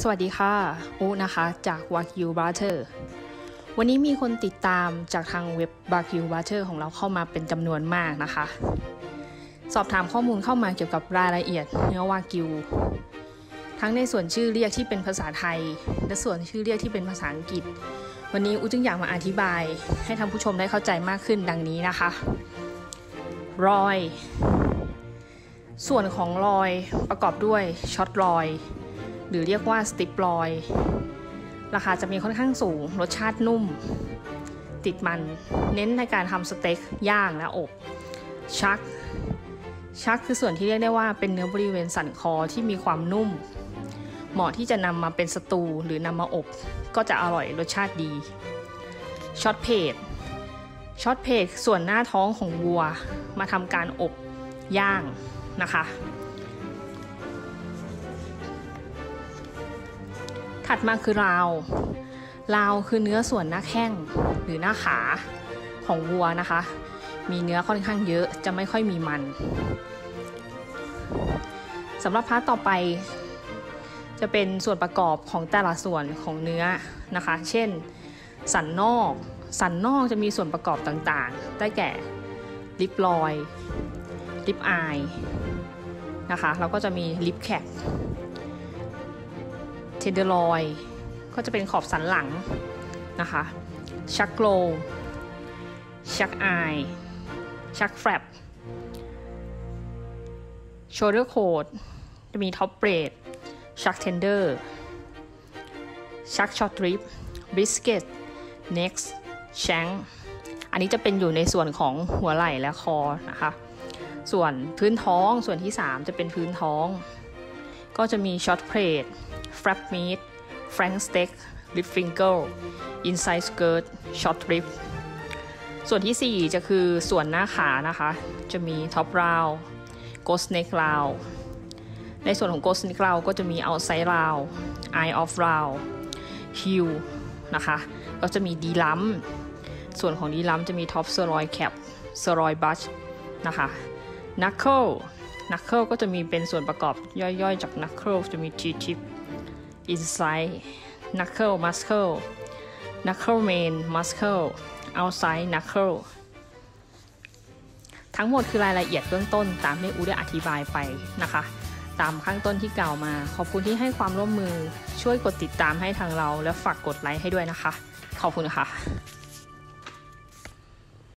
สวัสดีค่ะอูนะคะ จาก Wagyu Butter วันนี้มีคนติดตามจากทางเว็บ Wagyu Butter ของเราเข้ามาเป็นจำนวนมากนะคะ สอบถามข้อมูลเข้ามาเกี่ยวกับรายละเอียดเนื้อวากิว ทั้งในส่วนชื่อเรียกที่เป็นภาษาไทย และส่วนชื่อเรียกที่เป็นภาษาอังกฤษ วันนี้อูจึงอยากมาอธิบาย ให้ท่านผู้ชมได้เข้าใจมากขึ้นดังนี้นะคะรอย ส่วนของรอยประกอบด้วยช็อตรอย หรือเรียกว่าสติปลอย ราคาจะมีค่อนข้างสูง รสชาตินุ่ม ติดมัน เน้นในการทำสเต็กย่างและอบ ชัก ชักคือส่วนที่เรียกได้ว่าเป็นเนื้อบริเวณสันคอที่มีความนุ่ม เหมาะที่จะนำมาเป็นสตูหรือนำมาอบ ก็จะอร่อยรสชาติดี ช็อตเพดshort plate ส่วนหน้าท้องของวัวมาทำการอบย่างนะคะ ถัดมาคือราวราวคือเนื้อส่วนหน้าแข้งหรือหน้าขาของวัวนะคะ มีเนื้อค่อนข้างเยอะจะไม่ค่อยมีมันสำหรับ part ต่อไป จะเป็นส่วนประกอบของแต่ละส่วนของเนื้อนะคะ เช่น สันนอก สันนอกจะมีส่วนประกอบต่างๆ ได้แก่ rib loin rib eye นะคะแล้วก็จะมี rib cap tenderloin ก็จะเป็นขอบสันหลังนะคะ chuck roll chuck eye chuck flap shoulder clodจะมี top blade chuck tender chuck short rib brisket neck shank อันนี้จะเป็นอยู่ในส่วนของหัวไหล่และคอนะคะ ส่วนพื้นท้องส่วนที่ 3 จะเป็นพื้นท้อง ก็จะมี short plate flap meat flank steak rib finger inside skirt short rib ส่วนที่ 4 จะคือส่วนหน้าขานะคะ จะมี top round ghost neck round ในส่วนของ ghost neck round ก็จะมี outside round eye of round heel นะคะ ก็จะมีดีลัมส่วนของดีลัมจะมี top sirloin cap sirloin butt นะคะ knuckle knuckle ก็จะมีเป็นส่วนประกอบย่อยๆ จาก knuckle จะมี T tip inside knuckle muscle knuckle main muscle outside knuckle ทั้งหมดคือรายละเอียดเบื้องต้นตามที่อูได้อธิบายไปนะคะ ตามข้างต้นที่กล่าวมา ขอบคุณที่ให้ความร่วมมือช่วยกดติดตามให้ทางเราและฝากกดไลค์ให้ด้วยนะคะ ขอบคุณค่ะ